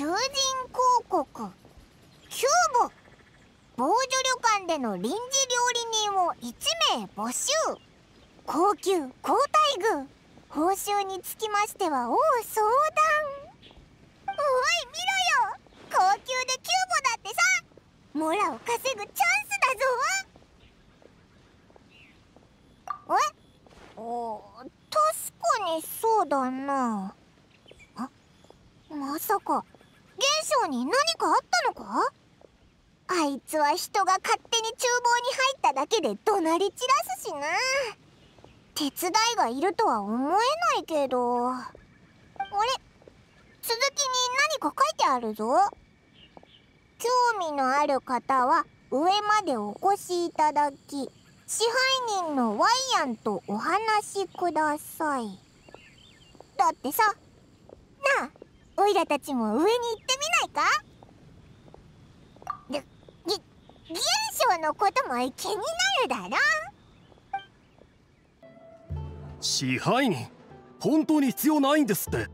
求人広告。キューブ。防除旅館での臨時料理人を1名募集。高級高待遇。報酬につきましては王相談。おい見ろよ。高級でキューボだってさ。モラを稼ぐチャンスだぞ。え？お確かにそうだな。あまさか。現象に何かあったのか？あいつは人が勝手に厨房に入っただけで怒鳴り散らすしな。手伝いがいるとは思えないけど。あれ？続きに何か書いてあるぞ。興味のある方は上までお越しいただき支配人のワイヤンとお話しください。だってさなあオイラたちも上に行ってみないか？現象のことも気になるだろ？支配人本当に必要ないんですって。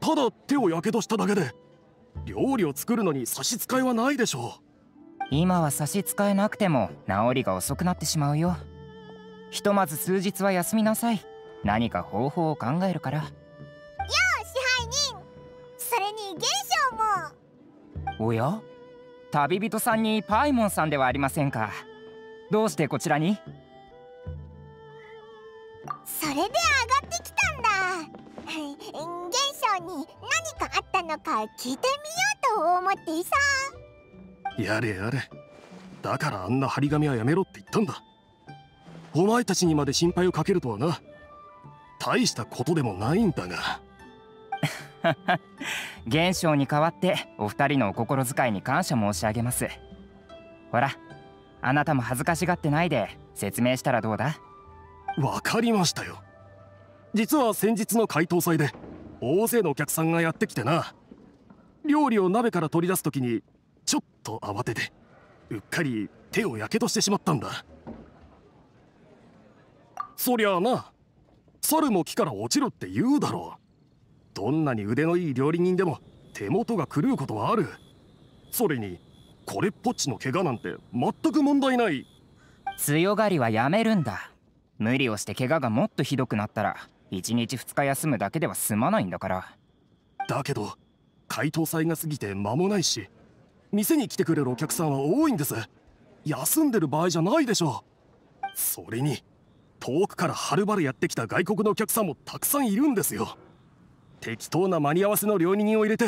ただ手をやけどしただけで料理を作るのに差し支えはないでしょう。今は差し支えなくても治りが遅くなってしまうよ。ひとまず数日は休みなさい。何か方法を考えるからに現象も。おや？旅人さんにパイモンさんではありませんか？どうしてこちらに？それで上がってきたんだ。現象に何かあったのか聞いてみようと思ってさ。やれやれ。だからあんな張り紙はやめろって言ったんだ。お前たちにまで心配をかけるとはな。大したことでもないんだが 現象に代わってお二人のお心遣いに感謝申し上げます。ほらあなたも恥ずかしがってないで説明したらどうだ？わかりましたよ。実は先日の解凍祭で大勢のお客さんがやってきてな。料理を鍋から取り出す時にちょっと慌ててうっかり手をやけどしてしまったんだ。そりゃあな猿も木から落ちるって言うだろう。どんなに腕のいい料理人でも手元が狂うことはある。それにこれっぽっちの怪我なんて全く問題ない。強がりはやめるんだ。無理をして怪我がもっとひどくなったら1日2日休むだけでは済まないんだから。だけど解凍祭が過ぎて間もないし店に来てくれるお客さんは多いんです。休んでる場合じゃないでしょそれに遠くからはるばるやってきた外国のお客さんもたくさんいるんですよ適当な間に合わせの料理人を入れて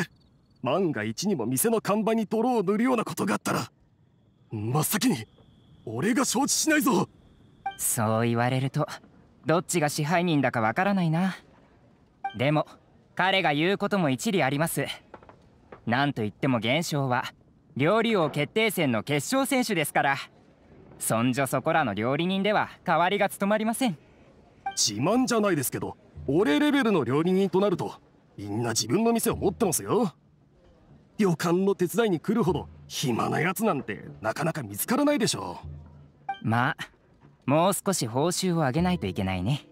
万が一にも店の看板に泥を塗るようなことがあったら真っ先に俺が承知しないぞ。そう言われるとどっちが支配人だかわからないな。でも彼が言うことも一理あります。なんといっても現象は料理王決定戦の決勝選手ですからそんじょそこらの料理人では代わりが務まりません。自慢じゃないですけど俺レベルの料理人となるとみんな自分の店を持ってますよ。旅館の手伝いに来るほど暇なやつなんてなかなか見つからないでしょう。まあもう少し報酬を上げないといけないね。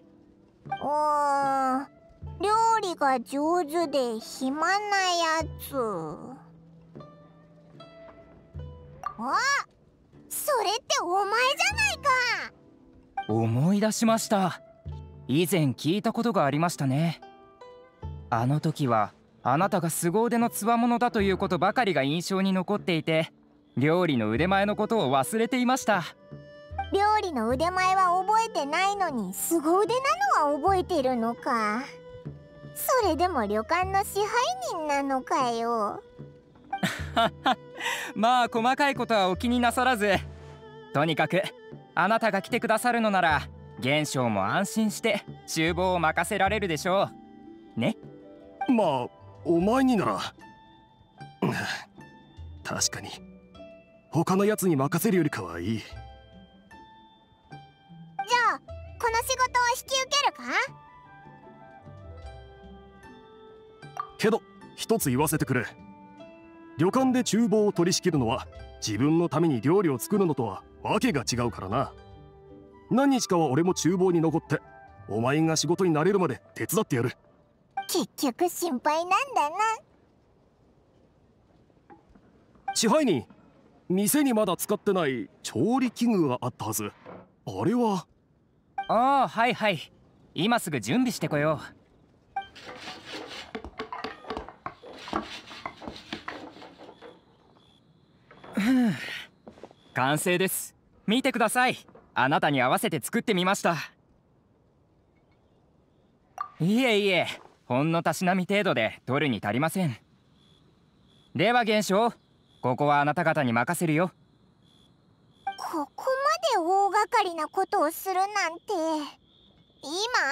うん料理が上手で暇なやつ。あそれってお前じゃないか。思い出しました。以前聞いたことがありましたねあの時はあなたが凄腕の強者だということばかりが印象に残っていて料理の腕前のことを忘れていました。料理の腕前は覚えてないのに凄腕なのは覚えてるのか。それでも旅館の支配人なのかよ。まあ細かいことはお気になさらず。とにかくあなたが来てくださるのなら現象も安心して厨房を任せられるでしょう。ね？まあお前になら。確かに。他のやつに任せるよりかはいい。じゃあこの仕事を引き受けるか？けど一つ言わせてくれ。旅館で厨房を取り仕切るのは自分のために料理を作るのとはわけが違うからな。何日かは俺も厨房に残ってお前が仕事になれるまで手伝ってやる結局心配なんだな。支配人店にまだ使ってない調理器具があったはず。あれは？ああはいはい。今すぐ準備してこよう。ふう。完成です。見てください。あなたに合わせて作ってみました。いえいえほんのたしなみ程度で取るに足りません。では現象ここはあなた方に任せるよ。ここまで大掛かりなことをするなんて今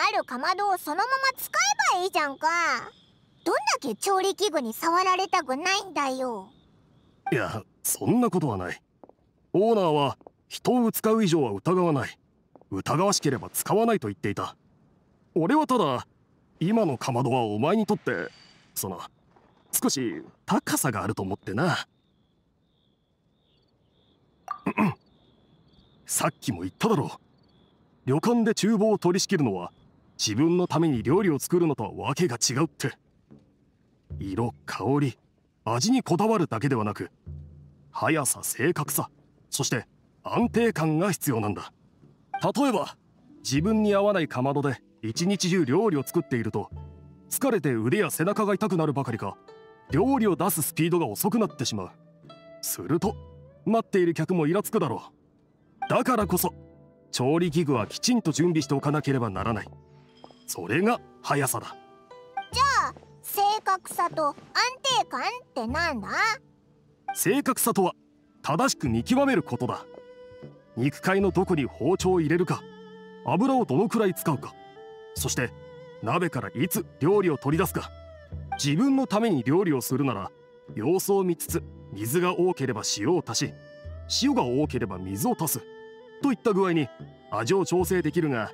あるかまどをそのまま使えばいいじゃんか。どんだけ調理器具に触られたくないんだよ。いやそんなことはない。オーナーは人を使う以上は疑わない。疑わしければ使わないと言っていた。俺はただ今のかまどはお前にとってその少し高さがあると思ってな。さっきも言っただろう。旅館で厨房を取り仕切るのは自分のために料理を作るのとは訳が違うって。色香り味にこだわるだけではなく速さ正確さそして安定感が必要なんだ。例えば自分に合わないかまどで一日中料理を作っていると疲れて腕や背中が痛くなるばかりか料理を出すスピードが遅くなってしまう。すると待っている客もイラつくだろう。だからこそ調理器具はきちんと準備しておかなければならない。それが速さだ。正確さと安定感ってなんだ？正確さとは正しく見極めることだ。肉塊のどこに包丁を入れるか油をどのくらい使うかそして鍋からいつ料理を取り出すか。自分のために料理をするなら様子を見つつ水が多ければ塩を足し塩が多ければ水を足すといった具合に味を調整できるが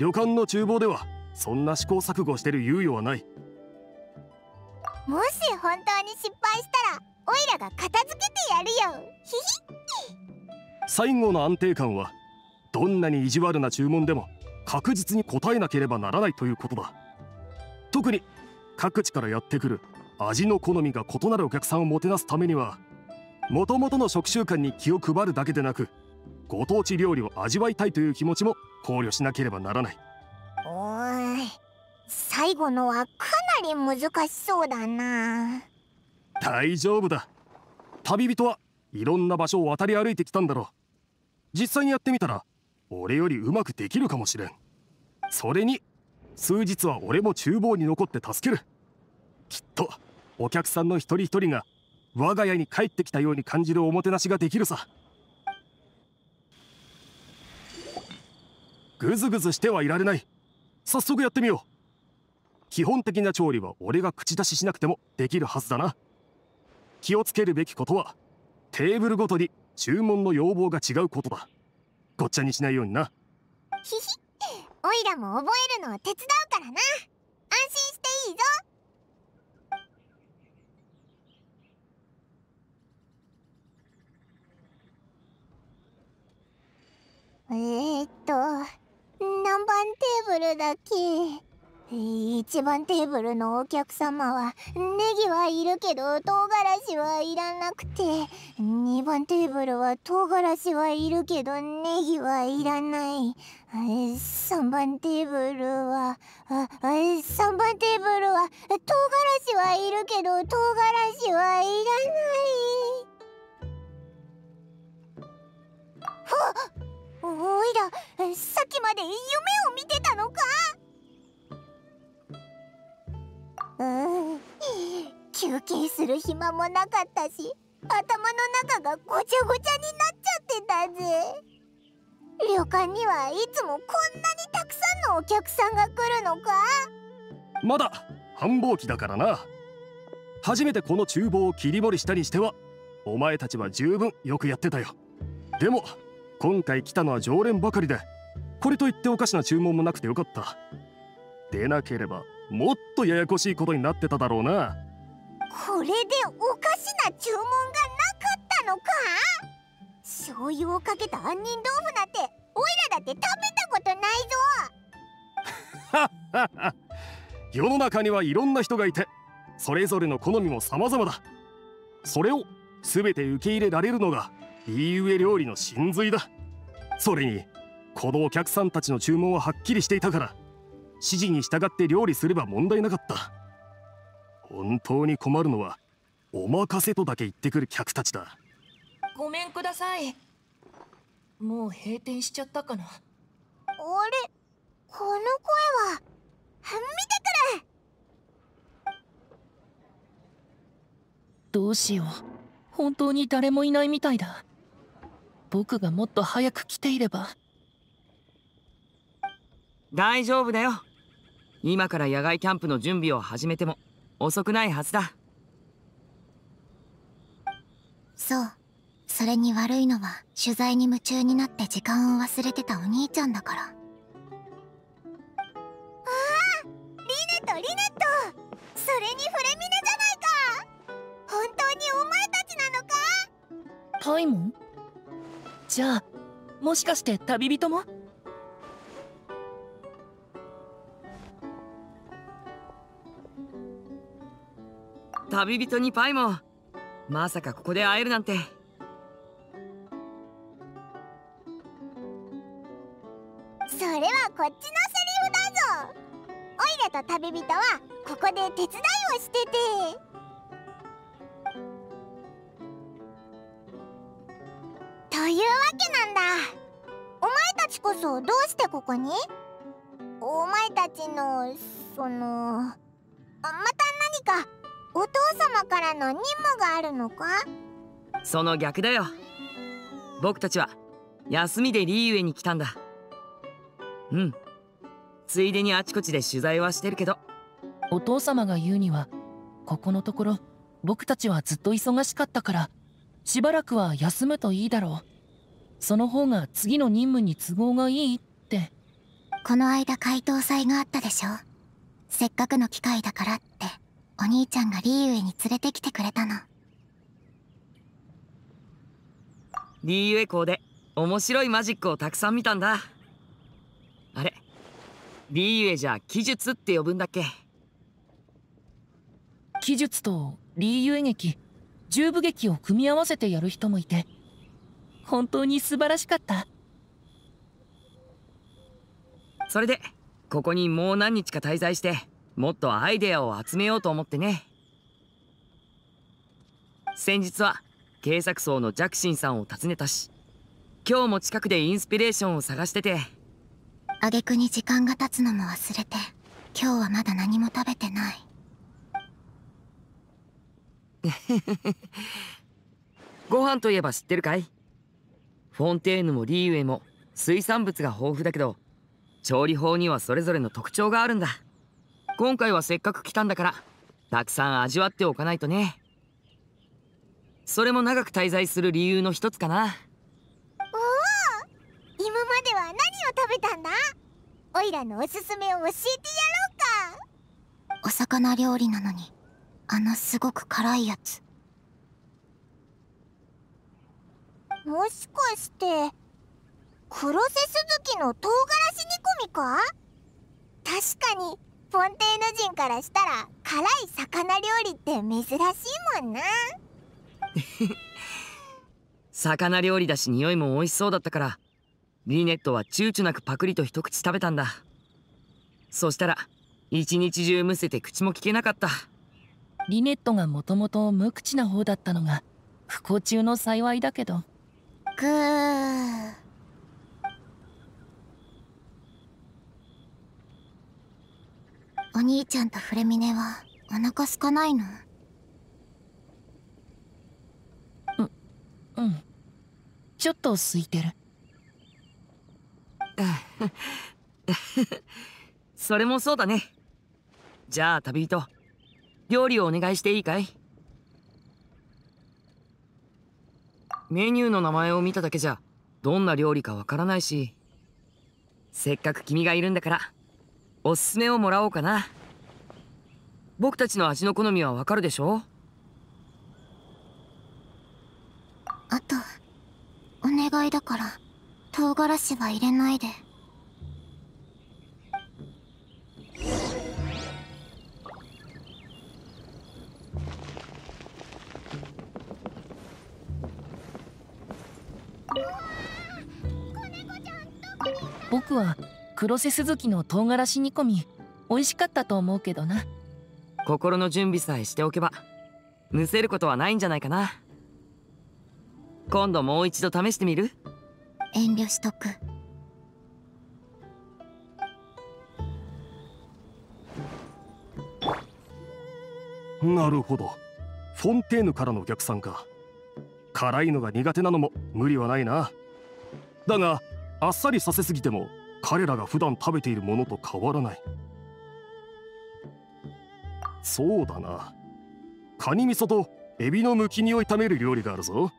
旅館の厨房ではそんな試行錯誤してる猶予はない。もし本当に失敗したらオイラが片付けてやるよ。ひひ最後の安定感はどんなに意地悪な注文でも確実に応えなければならないということだ。特に各地からやってくる味の好みが異なるお客さんをもてなすためにはもともとの食習慣に気を配るだけでなくご当地料理を味わいたいという気持ちも考慮しなければならない。おーい最後のはかなり難しそうだな。大丈夫だ。旅人はいろんな場所を渡り歩いてきたんだろう。実際にやってみたら俺よりうまくできるかもしれん。それに数日は俺も厨房に残って助ける。きっとお客さんの一人一人が我が家に帰ってきたように感じるおもてなしができるさ。ぐずぐずしてはいられない。早速やってみよう。基本的な調理は俺が口出ししなくてもできるはずだな。気をつけるべきことはテーブルごとに注文の要望が違うことだ。ごっちゃにしないようにな。ひひオイラも覚えるのを手伝うからな。安心していいぞ。えー、っと何番テーブルだっけ？一番テーブルのお客様はネギはいるけど唐辛子はいらなくて。2番テーブルは唐辛子はいるけどネギはいらない。3番テーブルはあ3番テーブルは唐辛子はいるけど唐辛子はいらない。はっ！おいらさっきまで夢を見てたうん。休憩する暇もなかったし頭の中がごちゃごちゃになっちゃってたぜ。旅館にはいつもこんなにたくさんのお客さんが来るのか？まだ繁忙期だからな。初めてこの厨房を切り盛りしたにしてはお前たちは十分よくやってたよ。でも今回来たのは常連ばかりでこれといっておかしな注文もなくてよかった。でなければもっとややこしいことになってただろうな。これでおかしな注文がなかったのか？醤油をかけた杏仁豆腐なんてオイラだって食べたことないぞ。世の中にはいろんな人がいてそれぞれの好みも様々だ。それを全て受け入れられるのがリーウェ料理の真髄だ。それにこのお客さんたちの注文ははっきりしていたから指示に従って料理すれば問題なかった。本当に困るのはお任せとだけ言ってくる客たちだ。ごめんください。もう閉店しちゃったかな。あれこの声は見てくる。どうしよう。本当に誰もいないみたいだ。僕がもっと早く来ていれば。大丈夫だよ今から野外キャンプの準備を始めても遅くないはずだ。そう。それに悪いのは取材に夢中になって時間を忘れてたお兄ちゃんだから。ああリネとリネット。それにフレミネじゃないか。本当にお前たちなのか？パイモン？じゃあもしかして旅人も？旅人にパイも。まさかここで会えるなんて。それはこっちのセリフだぞ。オイラと旅人はここで手伝いをしてて。というわけなんだ。お前たちこそどうしてここに？お前たちのそのまた何かお父様からの任務があるのか？その逆だよ。僕たちは休みでリーウェに来たんだ。うん。ついでにあちこちで取材はしてるけど。お父様が言うにはここのところ僕たちはずっと忙しかったからしばらくは休むといいだろう。その方が次の任務に都合がいいって。この間回答祭があったでしょ？せっかくの機会だからってお兄ちゃんがリーウェに連れてきてくれたの。リーウェ校で面白いマジックをたくさん見たんだ。あれリーウェじゃ奇術って呼ぶんだっけ？奇術とリーユエ劇十部劇を組み合わせてやる人もいて本当に素晴らしかった。それでここにもう何日か滞在してもっとアイデアを集めようと思ってね。先日は警察層のジャクシンさんを訪ねたし今日も近くでインスピレーションを探してて。挙句に時間が経つのも忘れて今日はまだ何も食べてない。ご飯といえば知ってるかい？フォンテーヌもリーウェイも水産物が豊富だけど調理法にはそれぞれの特徴があるんだ今回はせっかく来たんだからたくさん味わっておかないとね。それも長く滞在する理由の一つかな。おお今までは何を食べたんだ？オイラのおすすめを教えてやろうか。お魚料理なのにあのすごく辛いやつ。もしかして黒瀬鈴木の唐辛子煮込みか？確かにフォンテーヌ人からしたら辛い魚料理って珍しいもんな。魚料理だし匂いも美味しそうだったからリネットは躊躇なくパクリと一口食べたんだ。そしたら一日中むせて口も聞けなかった。リネットがもともと無口な方だったのが不幸中の幸いだけど。ぐーお兄ちゃんとフレミネはお腹空かないの？うん。ちょっと空いてる。それもそうだね。じゃあ旅人料理をお願いしていいかい？メニューの名前を見ただけじゃどんな料理かわからないしせっかく君がいるんだからおすすめをもらおうかな僕たちの味の好みはわかるでしょ？あとお願いだから唐辛子は入れないで。僕は黒瀬鈴木の唐辛子煮込み美味しかったと思うけどな。心の準備さえしておけばむせることはないんじゃないかな。今度もう一度試してみる？遠慮しとく。なるほど。フォンテーヌからのお客さんか。辛いのが苦手なのも無理はないな。だがあっさりさせすぎても彼らが普段食べているものと変わらない。そうだな。カニ味噌とエビのむき身を炒める料理があるぞ。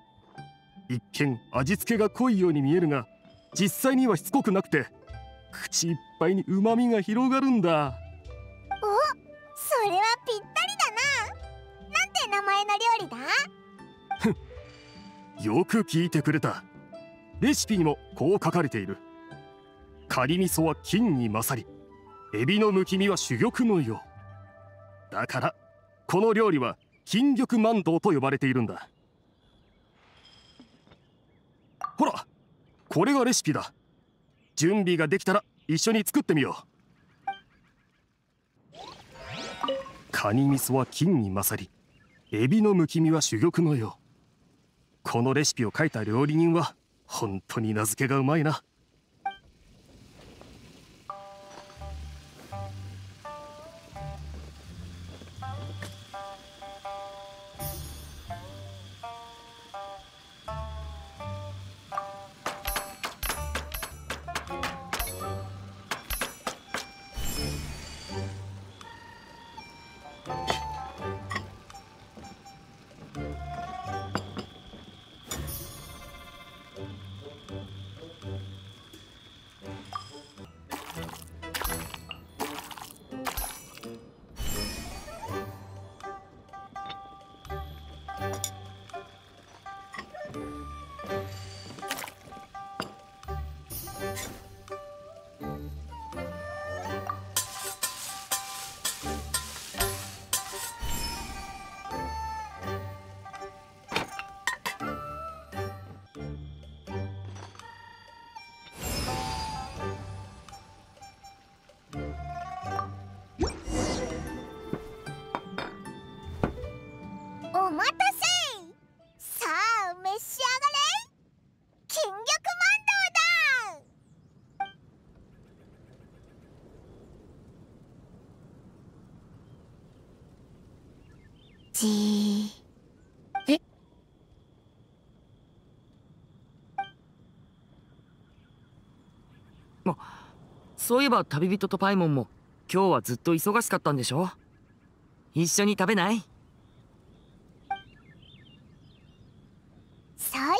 一見味付けが濃いように見えるが実際にはしつこくなくて口いっぱいにうまみが広がるんだ。それはぴったりだな。なんて名前の料理だ？よく聞いてくれた。レシピにもこう書かれているカニ味噌は金に勝りエビのむき身は珠玉のよう。だからこの料理は金玉万堂と呼ばれているんだ。ほらこれがレシピだ。準備ができたら一緒に作ってみよう。カニ味噌は金に勝りエビのむき身は珠玉のよう。このレシピを書いた料理人は本当に名付けがうまいな。じえ？そういえば旅人とパイモンも今日はずっと忙しかったんでしょ？一緒に食べない？そう言われ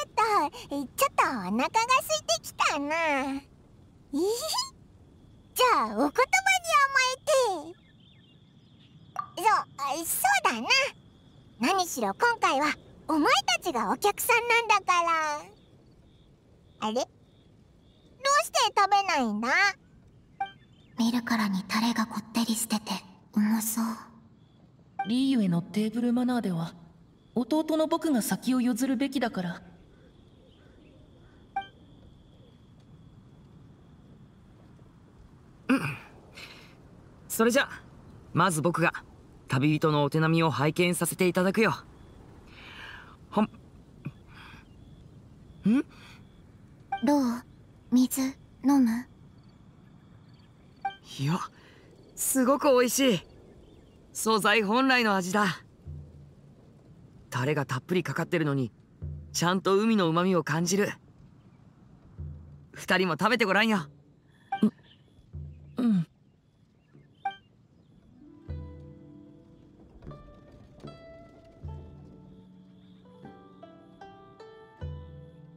るとえちょっとお腹が空いてきたな。いひじゃあお言葉に甘えて。そう、そうだな。何しろ今回はお前たちがお客さんなんだから。あれ？どうして食べないんだ？見るからにタレがこってりしててうまそう。リーユへのテーブルマナーでは弟の僕が先を譲るべきだからそれじゃまず僕が旅人のお手並みを拝見させていただくよ。ほんどう？水？飲む？いやすごく美味しい。素材本来の味だ。タレがたっぷりかかってるのにちゃんと海の旨味を感じる。二人も食べてごらんよ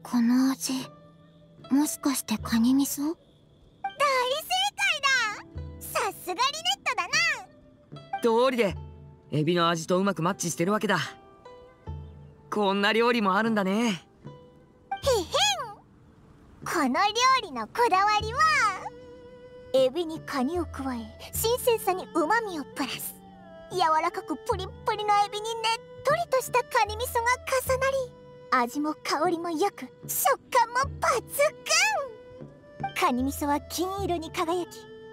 この味もしかしてカニ味噌？大正解だ。さすがリネットだな。通りでエビの味とうまくマッチしてるわけだ。こんな料理もあるんだね。へへん。この料理のこだわりはエビにカニを加え新鮮さにうまみをプラス柔らかくプリップリのエビにねっとりとしたカニ味噌が重なり味も香りもよく食感も抜群。カニ味噌は金色に輝き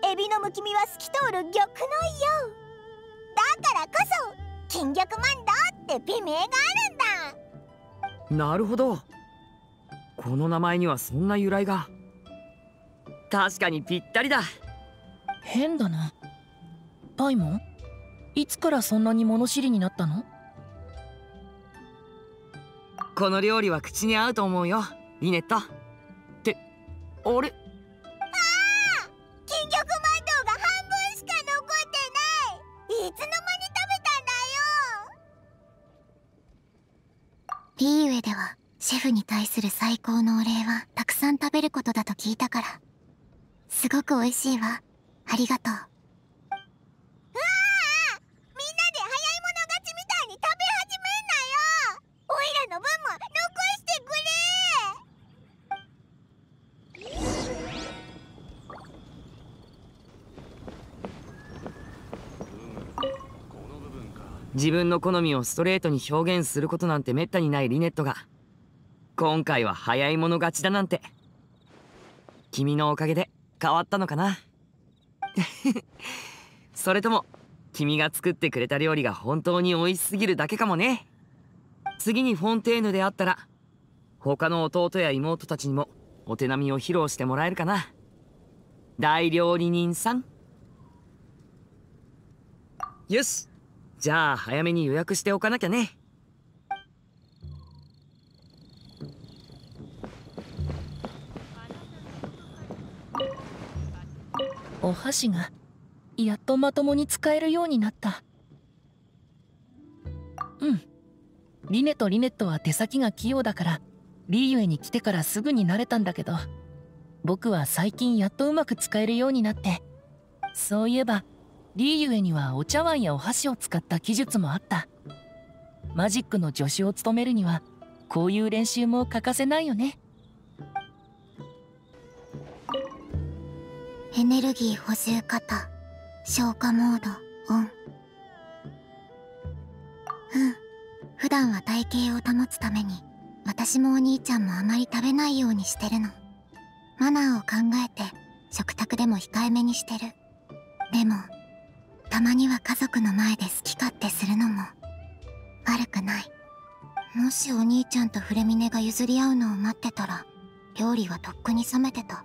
エビのむき身は透き通る玉のよう。だからこそ金玉マンドって美名があるんだ。なるほど。この名前にはそんな由来が。確かにぴったりだ。変だな。パイモン？いつからそんなに物知りになったの？この料理は口に合うと思うよ。リネット。ってあれ？金玉マンドが半分しか残ってない。いつの間に食べたんだよ。リーウェではシェフに対する最高のお礼はたくさん食べることだと聞いたから。すごく美味しいわ。ありがとううわあみんなで早い者勝ちみたいに食べ始めんなよおいらの分も残してくれ自分の好みをストレートに表現することなんてめったにないリネットが今回は早い者勝ちだなんて。君のおかげで変わったのかな。それとも君が作ってくれた料理が本当に美味しすぎるだけかもね。次にフォンテーヌであったら他の弟や妹たちにもお手並みを披露してもらえるかな。大料理人さん。よし。じゃあ早めに予約しておかなきゃね。お箸がやっとまともに使えるようになった。うん。リネとリネットは手先が器用だからリーユエに来てからすぐに慣れたんだけど僕は最近やっとうまく使えるようになって。そういえばリーユエにはお茶碗やお箸を使った技術もあった。マジックの助手を務めるにはこういう練習も欠かせないよね。エネルギー補充型消化モードオン。うん。普段は体型を保つために私もお兄ちゃんもあまり食べないようにしてるの。マナーを考えて食卓でも控えめにしてる。でもたまには家族の前で好き勝手するのも悪くない。もしお兄ちゃんとフレミネが譲り合うのを待ってたら料理はとっくに冷めてた。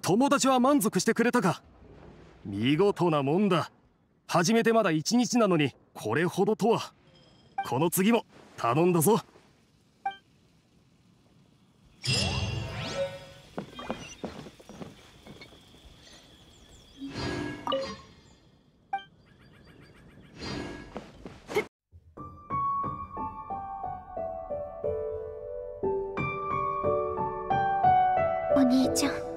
友達は満足してくれたか。見事なもんだ。始めてまだ1日なのにこれほどとは。この次も頼んだぞ。お